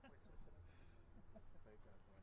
Thank God.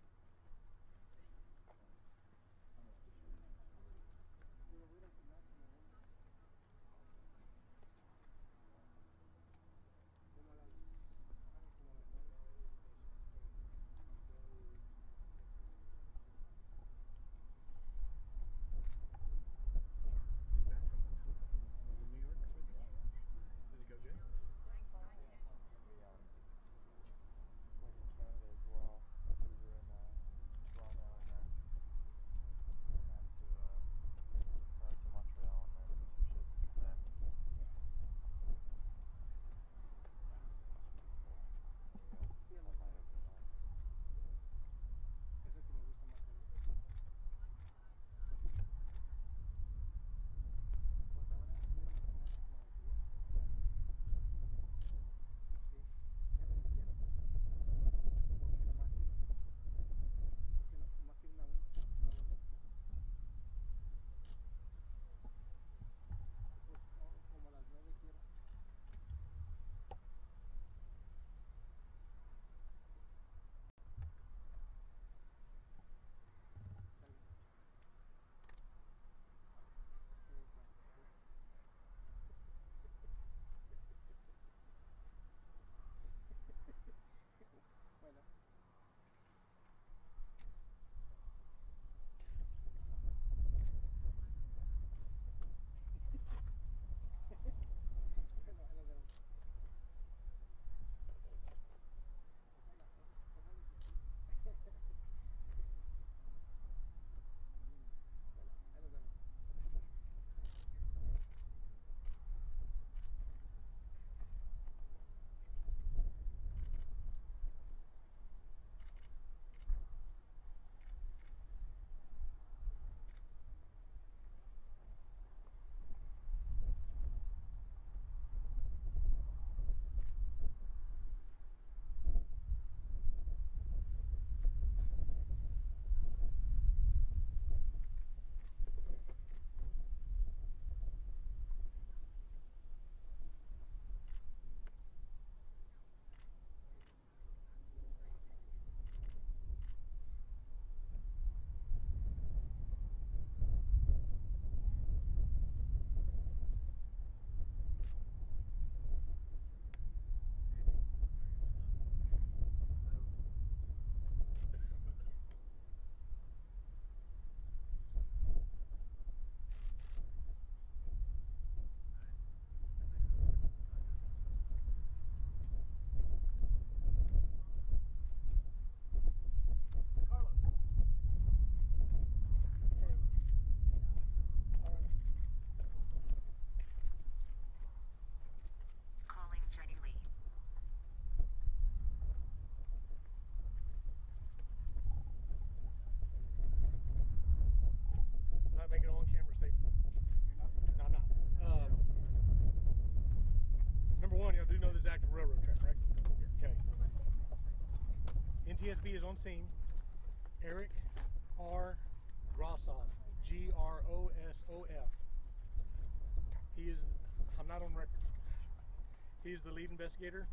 NTSB is on scene. Erik R. Grosof, G R O S O F. He is, I'm not on record. He's the lead investigator,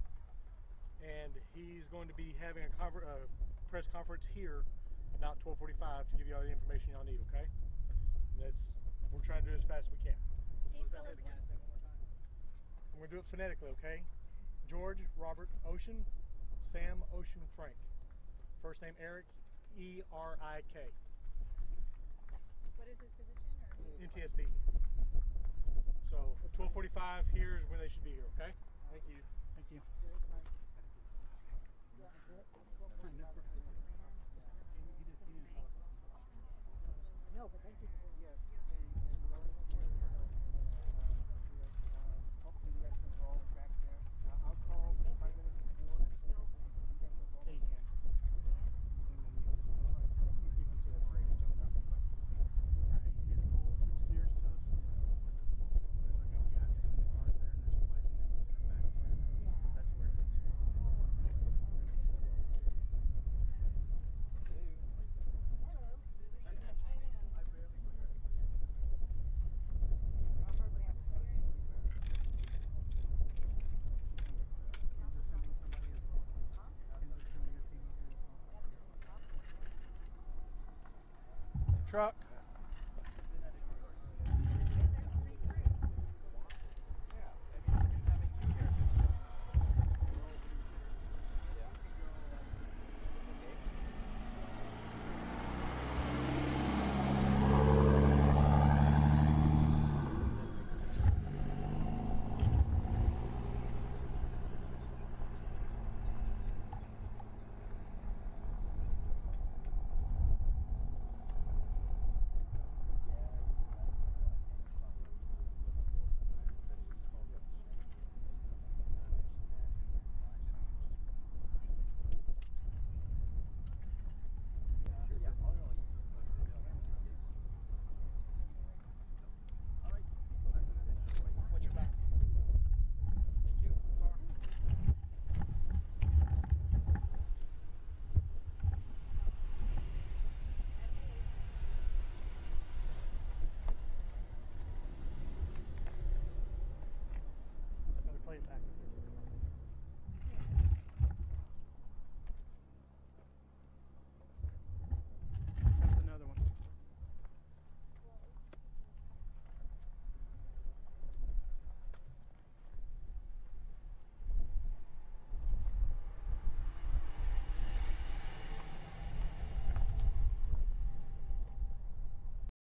and he's going to be having a uh, press conference here about 12:45 to give you all the information y'all need. Okay? And that's we're trying to do it as fast as we can. Can you spell his last name one more time? I'm gonna do it phonetically, okay? George Robert Ocean, Sam Ocean Frank. First name Erik, E R I K. What is his position or? NTSB. So 12:45 here is when they should be here, okay? Thank you. Thank you. No, but thank you Yes. and- and Lauren, uh, uh, yes, uh, Hopefully you guys can roll back there. Uh, I'll call five minutes before. You guys can roll Hey. again. Same when you just- All right, thank you. You can see the frames jumping up. Alright, you see the pole that's nearest to us? There's like a gap between the cars there and there's piping in the back there. That's where it is. Truck. Better back.